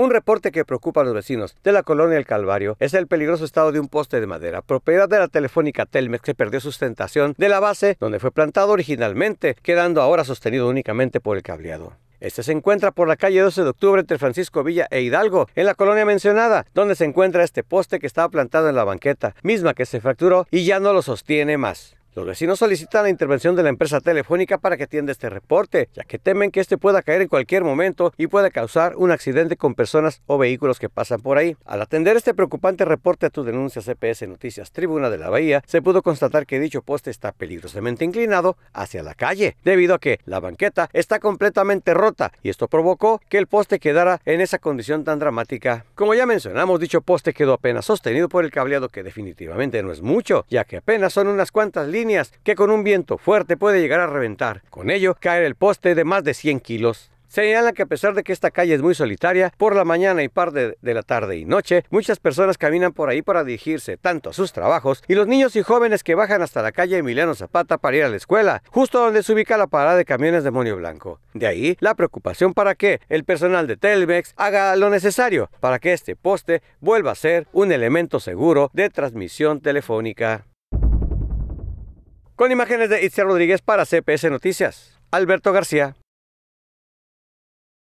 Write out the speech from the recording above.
Un reporte que preocupa a los vecinos de la colonia El Calvario es el peligroso estado de un poste de madera, propiedad de la telefónica Telmex que perdió sustentación de la base donde fue plantado originalmente, quedando ahora sostenido únicamente por el cableado. Este se encuentra por la calle 12 de octubre entre Francisco Villa e Hidalgo, en la colonia mencionada, donde se encuentra este poste que estaba plantado en la banqueta, misma que se fracturó y ya no lo sostiene más. Los vecinos solicitan la intervención de la empresa telefónica para que atienda este reporte, ya que temen que este pueda caer en cualquier momento y pueda causar un accidente con personas o vehículos que pasan por ahí. Al atender este preocupante reporte a tu denuncia CPS Noticias Tribuna de la Bahía, se pudo constatar que dicho poste está peligrosamente inclinado hacia la calle, debido a que la banqueta está completamente rota y esto provocó que el poste quedara en esa condición tan dramática. Como ya mencionamos, dicho poste quedó apenas sostenido por el cableado que definitivamente no es mucho, ya que apenas son unas cuantas líneas que con un viento fuerte puede llegar a reventar. Con ello, caer el poste de más de 100 kilos. Señala que a pesar de que esta calle es muy solitaria, por la mañana y parte de la tarde y noche, muchas personas caminan por ahí para dirigirse tanto a sus trabajos y los niños y jóvenes que bajan hasta la calle Emiliano Zapata para ir a la escuela, justo donde se ubica la parada de camiones de Monio Blanco. De ahí la preocupación para que el personal de Telmex haga lo necesario para que este poste vuelva a ser un elemento seguro de transmisión telefónica. Con imágenes de Itziar Rodríguez para CPS Noticias, Alberto García.